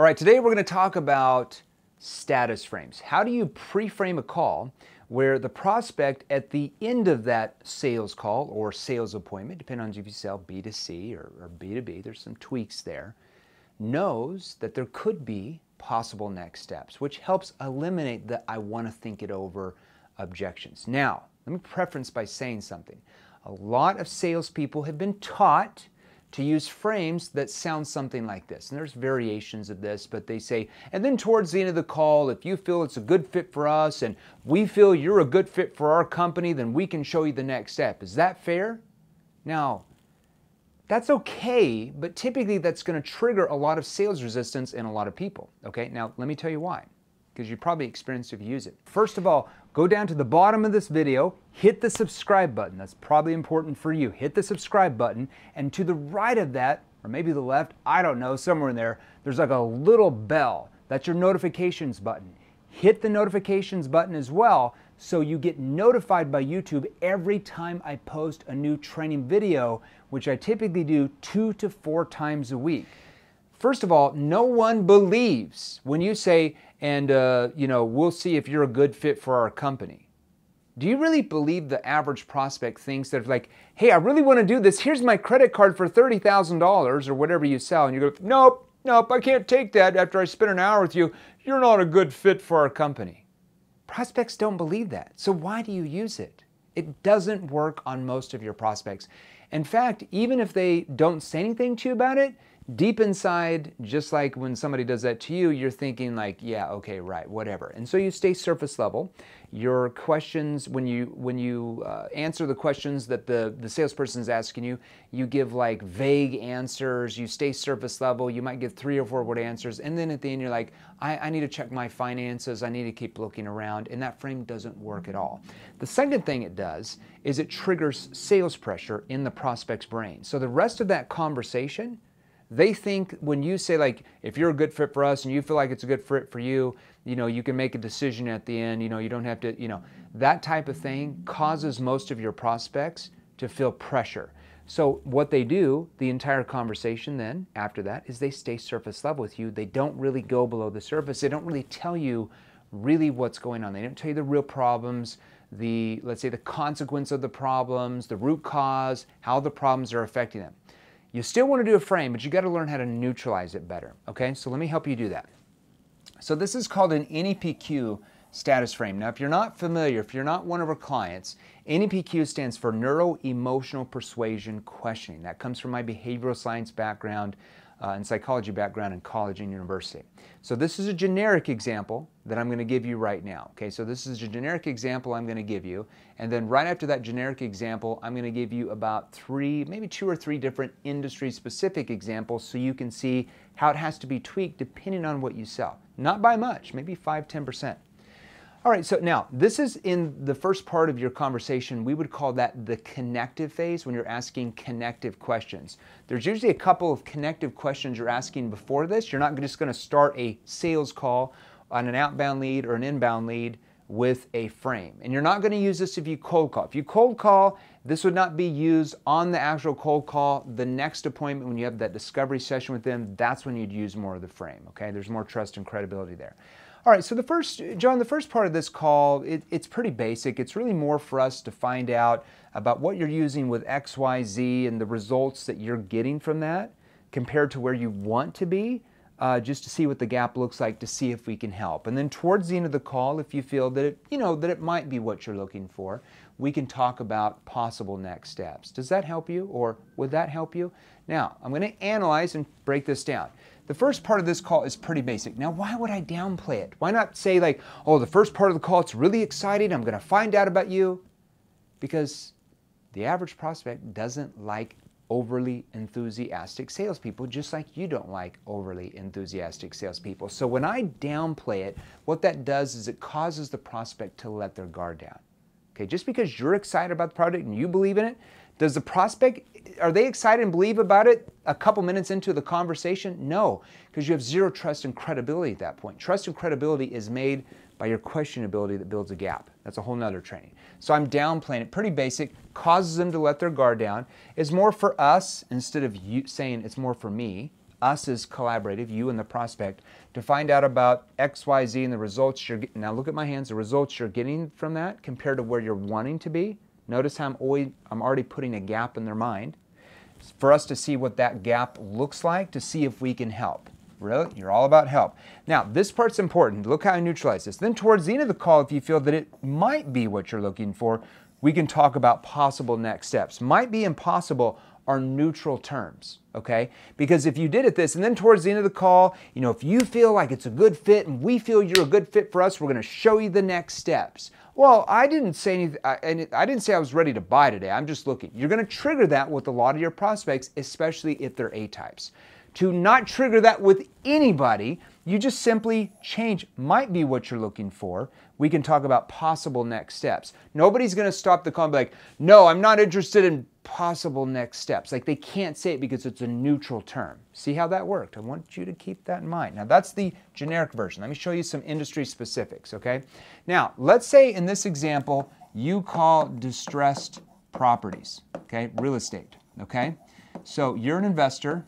All right, today we're going to talk about status frames. How do you pre-frame a call where the prospect at the end of that sales call or sales appointment, depending on if you sell B2C or, or B2B, there's some tweaks there, knows that there could be possible next steps, which helps eliminate the I want to think it over objections. Now, let me preference by saying something. A lot of salespeople have been taught to use frames that sound something like this. And there's variations of this, but they say, and then towards the end of the call, if you feel it's a good fit for us and we feel you're a good fit for our company, then we can show you the next step. Is that fair? Now, that's okay, but typically that's going to trigger a lot of sales resistance in a lot of people. Okay, now let me tell you why because you probably experienced if you use it. First of all, go down to the bottom of this video, hit the subscribe button. That's probably important for you. Hit the subscribe button, and to the right of that, or maybe the left, I don't know, somewhere in there, there's like a little bell. That's your notifications button. Hit the notifications button as well so you get notified by YouTube every time I post a new training video, which I typically do two to four times a week. First of all, no one believes when you say, and uh, you know, we'll see if you're a good fit for our company. Do you really believe the average prospect thinks that like, hey, I really want to do this. Here's my credit card for thirty thousand dollars or whatever you sell, and you go, nope, nope, I can't take that after I spend an hour with you. You're not a good fit for our company. Prospects don't believe that. So why do you use it? It doesn't work on most of your prospects. In fact, even if they don't say anything to you about it, deep inside, just like when somebody does that to you, you're thinking like, yeah, okay, right, whatever. And so you stay surface level. Your questions, when you when you uh, answer the questions that the the salesperson is asking you, you give like vague answers. You stay surface level. You might give three or four word answers, and then at the end you're like, I, I need to check my finances. I need to keep looking around, and that frame doesn't work at all. The second thing it does is it triggers sales pressure in the prospect's brain. So the rest of that conversation they think when you say like, if you're a good fit for us and you feel like it's a good fit for you, you know, you can make a decision at the end. You know, you don't have to, you know, that type of thing causes most of your prospects to feel pressure. So what they do, the entire conversation then after that is they stay surface level with you. They don't really go below the surface. They don't really tell you really what's going on. They don't tell you the real problems, the let's say the consequence of the problems, the root cause, how the problems are affecting them. You still want to do a frame, but you got to learn how to neutralize it better. Okay, so let me help you do that. So this is called an NEPQ status frame. Now, if you're not familiar, if you're not one of our clients, NEPQ stands for Neuro Emotional Persuasion Questioning. That comes from my behavioral science background uh, and psychology background in college and university. So this is a generic example that I'm going to give you right now. Okay, so this is a generic example I'm going to give you, and then right after that generic example, I'm going to give you about three, maybe two or three different industry-specific examples so you can see how it has to be tweaked depending on what you sell. Not by much, maybe 5 10%. All right, so now this is in the first part of your conversation. We would call that the connective phase when you're asking connective questions. There's usually a couple of connective questions you're asking before this. You're not just going to start a sales call on an outbound lead or an inbound lead with a frame. And you're not going to use this if you cold call. If you cold call, this would not be used on the actual cold call. The next appointment, when you have that discovery session with them, that's when you'd use more of the frame. Okay, there's more trust and credibility there. All right, so the first, John, the first part of this call, it, it's pretty basic. It's really more for us to find out about what you're using with XYZ and the results that you're getting from that compared to where you want to be, uh, just to see what the gap looks like to see if we can help. And then towards the end of the call, if you feel that it, you know, that it might be what you're looking for, we can talk about possible next steps. Does that help you or would that help you? Now, I'm going to analyze and break this down. The first part of this call is pretty basic. Now, why would I downplay it? Why not say, like, oh, the first part of the call, it's really exciting. I'm going to find out about you. Because the average prospect doesn't like overly enthusiastic salespeople, just like you don't like overly enthusiastic salespeople. So when I downplay it, what that does is it causes the prospect to let their guard down. Okay, just because you're excited about the product and you believe in it, does the prospect, are they excited and believe about it a couple minutes into the conversation? No, because you have zero trust and credibility at that point. Trust and credibility is made by your questionability that builds a gap. That's a whole nother training. So I'm downplaying it, pretty basic, causes them to let their guard down. It's more for us instead of you saying it's more for me. us as collaborative, you and the prospect, to find out about XYZ and the results you're getting. Now look at my hands, the results you're getting from that compared to where you're wanting to be. Notice how I'm, always, I'm already putting a gap in their mind for us to see what that gap looks like to see if we can help. Really? You're all about help. Now, this part's important. Look how I neutralize this. Then towards the end of the call, if you feel that it might be what you're looking for, we can talk about possible next steps. Might be impossible are neutral terms, okay? Because if you did it this, and then towards the end of the call, you know, if you feel like it's a good fit and we feel you're a good fit for us, we're gonna show you the next steps. Well, I didn't say anything, I, didn't say I was ready to buy today. I'm just looking. You're gonna trigger that with a lot of your prospects, especially if they're A types. To not trigger that with anybody, you just simply change, might be what you're looking for. We can talk about possible next steps. Nobody's gonna stop the call and be like, no, I'm not interested in possible next steps. Like they can't say it because it's a neutral term. See how that worked? I want you to keep that in mind. Now that's the generic version. Let me show you some industry specifics, okay? Now, let's say in this example, you call distressed properties, okay? Real estate, okay? So you're an investor,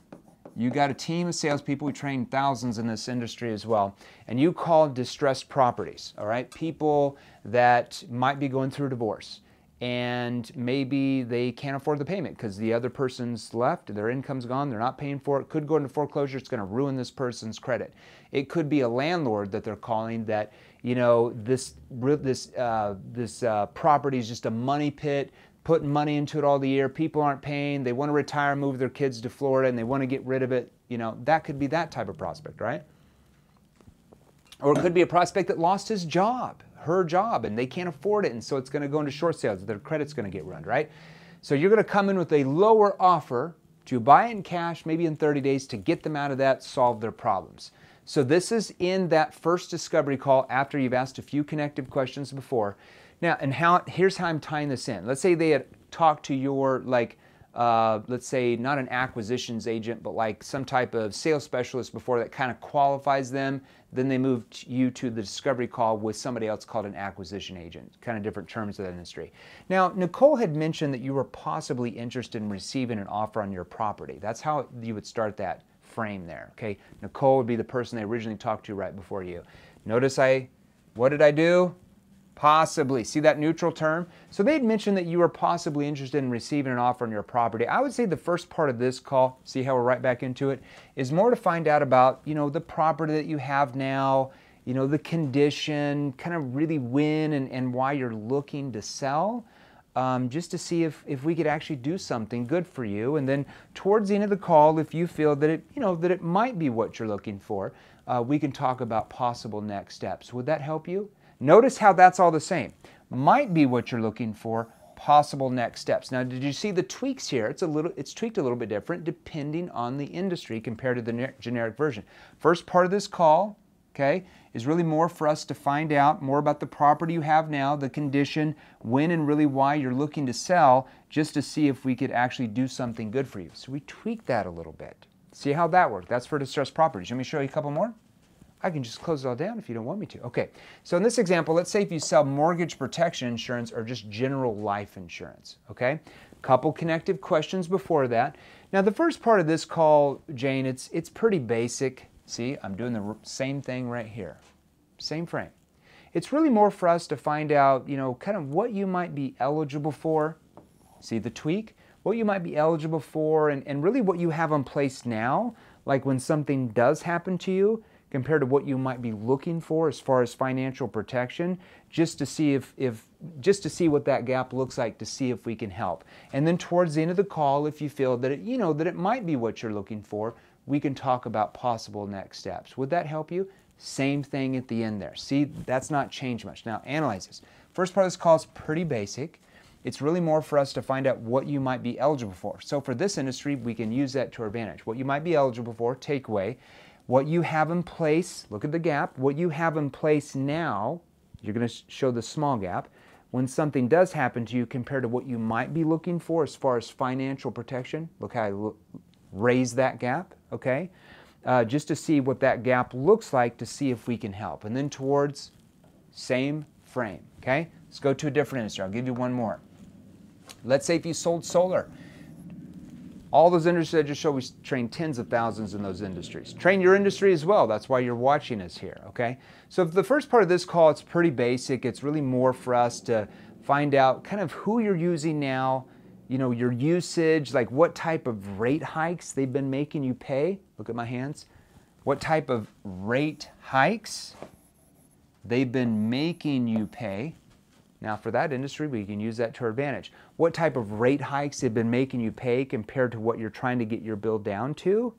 you got a team of salespeople. We train thousands in this industry as well. And you call distressed properties, all right? People that might be going through a divorce and maybe they can't afford the payment because the other person's left, their income's gone, they're not paying for it. Could go into foreclosure, it's going to ruin this person's credit. It could be a landlord that they're calling that, you know, this this uh, this uh, property is just a money pit, putting money into it all the year. People aren't paying. They want to retire, move their kids to Florida, and they want to get rid of it. You know, that could be that type of prospect, right? Or it could be a prospect that lost his job her job and they can't afford it and so it's going to go into short sales their credit's going to get run right so you're going to come in with a lower offer to buy in cash maybe in 30 days to get them out of that solve their problems so this is in that first discovery call after you've asked a few connective questions before now and how here's how i'm tying this in let's say they had talked to your like uh, let's say not an acquisitions agent, but like some type of sales specialist before that kind of qualifies them. Then they move you to the discovery call with somebody else called an acquisition agent, kind of different terms of the industry. Now, Nicole had mentioned that you were possibly interested in receiving an offer on your property. That's how you would start that frame there, okay? Nicole would be the person they originally talked to right before you. Notice I, what did I do? Possibly. See that neutral term? So they'd mentioned that you were possibly interested in receiving an offer on your property. I would say the first part of this call, see how we're right back into it, is more to find out about, you know, the property that you have now, you know, the condition, kind of really when and, and why you're looking to sell. Um, just to see if, if we could actually do something good for you. And then towards the end of the call, if you feel that it, you know, that it might be what you're looking for, uh, we can talk about possible next steps. Would that help you? Notice how that's all the same. Might be what you're looking for, possible next steps. Now, did you see the tweaks here? It's a little, it's tweaked a little bit different depending on the industry compared to the generic version. First part of this call, okay, is really more for us to find out more about the property you have now, the condition, when and really why you're looking to sell, just to see if we could actually do something good for you. So we tweak that a little bit. See how that worked. That's for distressed properties. Let me show you a couple more. I can just close it all down if you don't want me to. Okay, so in this example, let's say if you sell mortgage protection insurance or just general life insurance, okay? Couple connective questions before that. Now the first part of this call, Jane, it's, it's pretty basic. See, I'm doing the same thing right here. Same frame. It's really more for us to find out, you know, kind of what you might be eligible for. See the tweak? What you might be eligible for and, and really what you have in place now, like when something does happen to you, compared to what you might be looking for as far as financial protection just to see if, if just to see what that gap looks like to see if we can help and then towards the end of the call if you feel that it you know that it might be what you're looking for we can talk about possible next steps. Would that help you? Same thing at the end there. See that's not changed much. Now analyze this. First part of this call is pretty basic. It's really more for us to find out what you might be eligible for. So for this industry, we can use that to our advantage. What you might be eligible for, takeaway, what you have in place, look at the gap, what you have in place now, you're going to show the small gap. When something does happen to you compared to what you might be looking for as far as financial protection, look how I look, raise that gap, okay? Uh, just to see what that gap looks like to see if we can help. And then towards same frame, okay? Let's go to a different industry. I'll give you one more. Let's say if you sold solar All those industries I just showed, we train tens of thousands in those industries. Train your industry as well. That's why you're watching us here, okay? So the first part of this call, it's pretty basic. It's really more for us to find out kind of who you're using now, you know, your usage, like what type of rate hikes they've been making you pay. Look at my hands. What type of rate hikes they've been making you pay. Now, for that industry, we can use that to our advantage. What type of rate hikes they've been making you pay compared to what you're trying to get your bill down to?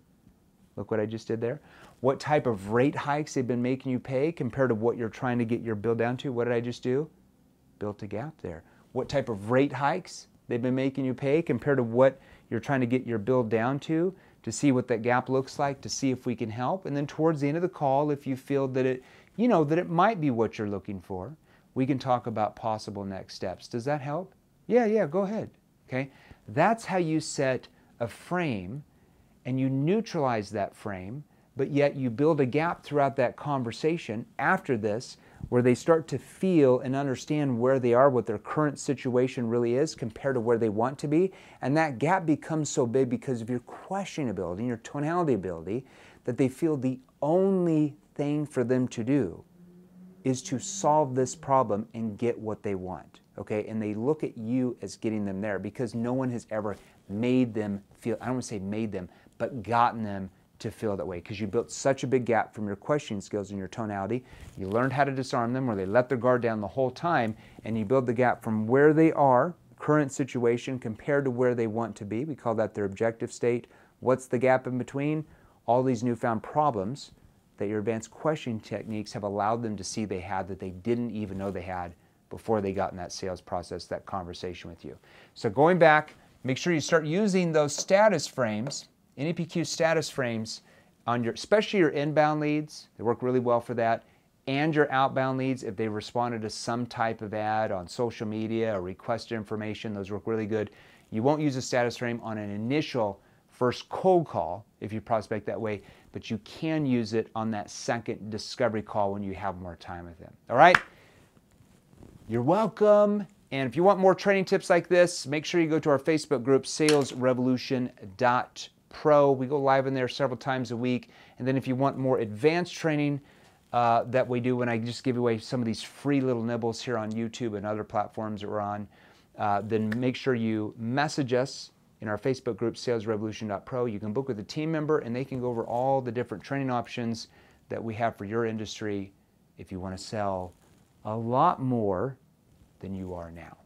Look what I just did there. What type of rate hikes they've been making you pay compared to what you're trying to get your bill down to? What did I just do? Built a gap there. What type of rate hikes they've been making you pay compared to what you're trying to get your bill down to? To see what that gap looks like, to see if we can help. And then towards the end of the call, if you feel that it, you know, that it might be what you're looking for, we can talk about possible next steps. Does that help? Yeah, yeah, go ahead. Okay? That's how you set a frame and you neutralize that frame, but yet you build a gap throughout that conversation after this where they start to feel and understand where they are, what their current situation really is compared to where they want to be. And that gap becomes so big because of your questioning ability and your tonality ability that they feel the only thing for them to do is to solve this problem and get what they want. Okay, and they look at you as getting them there because no one has ever made them feel, I don't want to say made them, but gotten them to feel that way because you built such a big gap from your questioning skills and your tonality. You learned how to disarm them where they let their guard down the whole time, and you build the gap from where they are, current situation, compared to where they want to be. We call that their objective state. What's the gap in between? All these newfound problems that your advanced questioning techniques have allowed them to see they had that they didn't even know they had before they got in that sales process, that conversation with you. So going back, make sure you start using those status frames, NEPQ status frames on your, especially your inbound leads. They work really well for that. And your outbound leads, if they responded to some type of ad on social media or requested information, those work really good. You won't use a status frame on an initial first cold call if you prospect that way, but you can use it on that second discovery call when you have more time with them. All right? You're welcome. And if you want more training tips like this, make sure you go to our Facebook group, salesrevolution.pro. We go live in there several times a week. And then if you want more advanced training uh, that we do when I just give away some of these free little nibbles here on YouTube and other platforms that we're on, uh, then make sure you message us in our Facebook group, salesrevolution.pro. You can book with a team member and they can go over all the different training options that we have for your industry if you want to sell a lot more than you are now.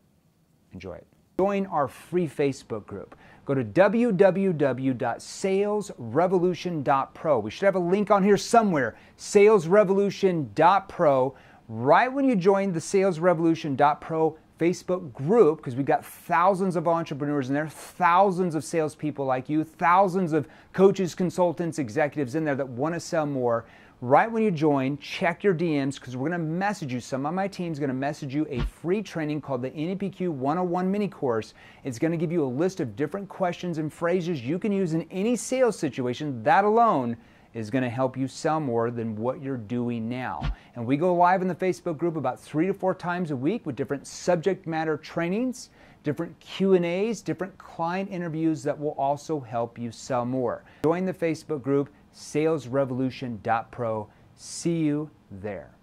Enjoy it. Join our free Facebook group. Go to www.salesrevolution.pro. We should have a link on here somewhere. Salesrevolution.pro. Right when you join the salesrevolution.pro Facebook group because we've got thousands of entrepreneurs in there, thousands of salespeople like you, thousands of coaches, consultants, executives in there that want to sell more. Right when you join, check your DMs because we're going to message you. Some of my team is going to message you a free training called the NEPQ 101 mini course. It's going to give you a list of different questions and phrases you can use in any sales situation. That alone is going to help you sell more than what you're doing now. And we go live in the Facebook group about 3 to 4 times a week with different subject matter trainings, different Q&As, different client interviews that will also help you sell more. Join the Facebook group salesrevolution.pro. See you there.